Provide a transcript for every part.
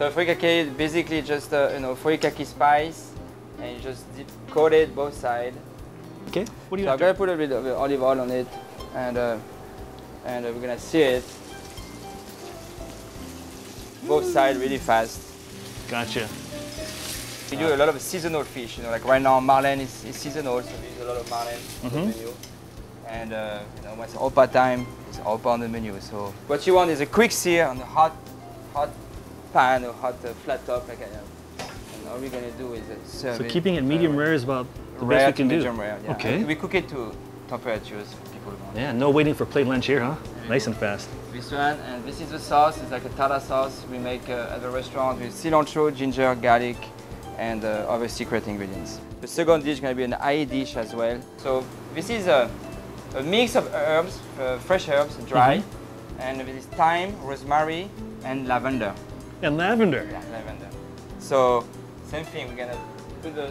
So furikake is basically just uh, you know furikake spice, and you just dip, coat it both sides. Okay. What do you So I'm gonna put a bit of olive oil on it, and uh, and uh, we're gonna sear it both sides really fast. Gotcha. We do a lot of seasonal fish, you know, like right now marlin is, is seasonal, so we use a lot of marlin on the Mhm. menu. And uh, you know, when it's opah time, it's opah on the menu. So what you want is a quick sear on the hot, hot pan or hot uh, flat top like am. And all we're gonna do is uh, serve So it, keeping it uh, medium rare is about the rare best we can do. medium rare. Yeah. Okay. And we cook it to temperatures people want. Yeah, no waiting for plate lunch here, huh? Nice and fast. This one, and this is the sauce. It's like a tartar sauce we make uh, at the restaurant with cilantro, ginger, garlic, and uh, other secret ingredients. The second dish is going to be an ahi dish as well. So this is a, a mix of herbs, uh, fresh herbs, dry, and this is thyme, rosemary, and lavender. And lavender. Yeah, lavender. So same thing. We're gonna put the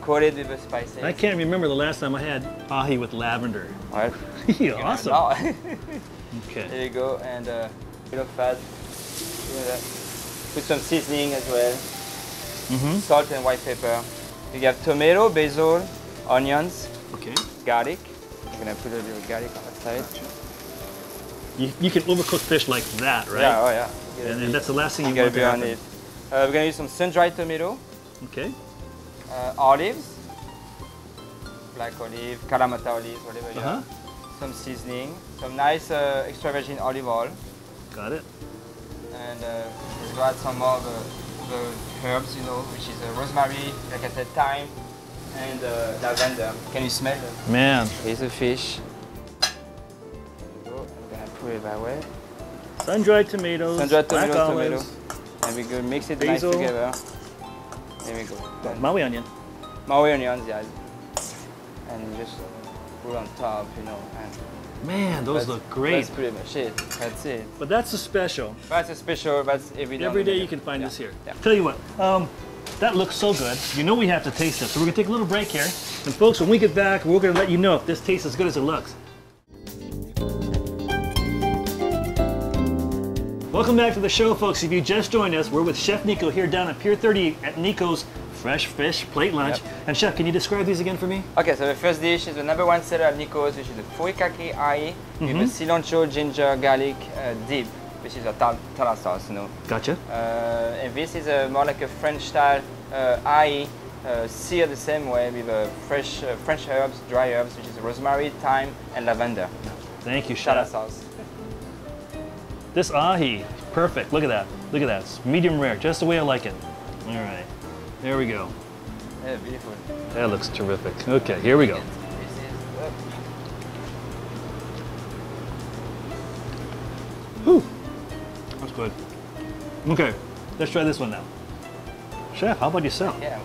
coat it with the spices. I can't remember the last time I had ahi with lavender. Right. awesome. Okay. There you go, and uh, a bit of fat. Give it a- Put some seasoning as well. Mm-hmm. Salt and white pepper. You have tomato, basil, onions, Okay. garlic. I'm gonna put a little garlic on the side. You, you can overcook fish like that, right? Yeah, oh yeah. And, and that's the last thing you want to be on it. Uh, we're gonna use some sun-dried tomato, Okay. uh, olives, black olive, kalamata olives, whatever you Uh-huh. have. Some seasoning, some nice uh, extra virgin olive oil. Got it. and uh, let's add some more of the, the herbs, you know, which is uh, rosemary, like I said, thyme, and uh, lavender. Can you smell it? Man, Here's the fish. There you go. I'm gonna put it that way. Sun-dried tomatoes, Sun-dried black tomato, tomato. olives, And we go mix it Basil. nice together. There we go. Done. Maui onion. Maui onions, yeah. And just put on top, you know. And Man, those that's- look great. That's pretty much it. That's it. But that's a special. That's a special. That's every day. on Every the you can find Yeah. this here. Yeah. Tell you what, um, that looks so good. You know we have to taste it. So we're gonna take a little break here. And folks, when we get back, we're gonna let you know if this tastes as good as it looks. Welcome back to the show, folks. If you just joined us, we're with Chef Nico here down at Pier 30 at Nico's Fresh Fish Plate Lunch. Yep. And Chef, can you describe these again for me? Okay, so the first dish is the number one seller at Nico's, which is the furikake ahi with the cilantro, ginger, garlic uh, dip, which is a tar- tartar sauce, you know. Gotcha. Uh, and this is a, more like a French style uh, ahi, uh, seared the same way with uh, fresh uh, French herbs, dry herbs, which is rosemary, thyme, and lavender. Thank you, Tartar Chef. sauce. This ahi, perfect. Look at that. Look at that. It's medium rare, just the way I like it. All right, there we go. Yeah, beautiful. That looks terrific. Okay, here we go. Whew. That's good. Okay, let's try this one now. Chef, how about yourself? yeah.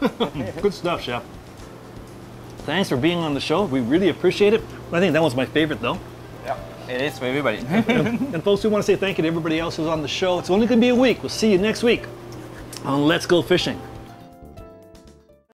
Good stuff, Chef. Thanks for being on the show. We really appreciate it. I think that was my favorite, though. Yeah, it is for everybody. And folks, we want to say thank you to everybody else who's on the show. It's only going to be a week. We'll see you next week on Let's Go Fishing.